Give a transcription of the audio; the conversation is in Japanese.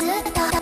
ずっと